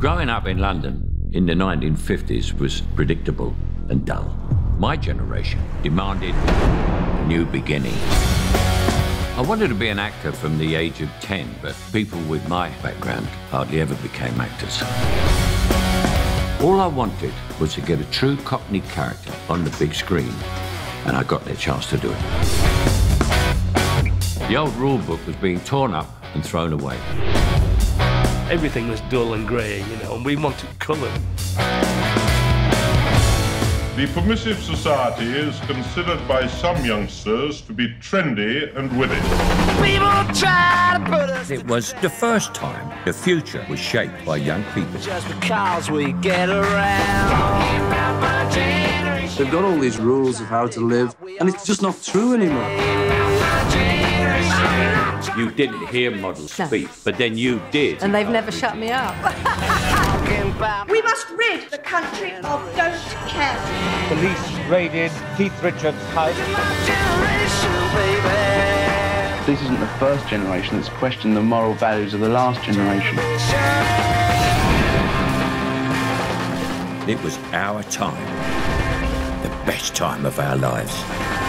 Growing up in London in the 1950s was predictable and dull. My generation demanded a new beginning. I wanted to be an actor from the age of 10, but people with my background hardly ever became actors. All I wanted was to get a true Cockney character on the big screen, and I got the chance to do it. The old rule book was being torn up and thrown away. Everything was dull and grey, you know, and we wanted colour. The Permissive Society is considered by some youngsters to be trendy and witty. It was the first time the future was shaped by young people. Just because we get around. They've got all these rules of how to live, and it's just not true anymore. You didn't hear models speak, but then you did. And they've never shut me up. We must rid the country of don't care. Police raided Keith Richards' house. This isn't the first generation that's questioned the moral values of the last generation. It was our time, the best time of our lives.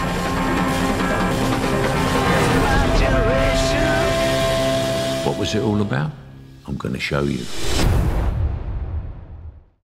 What was it all about? I'm going to show you.